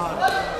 God.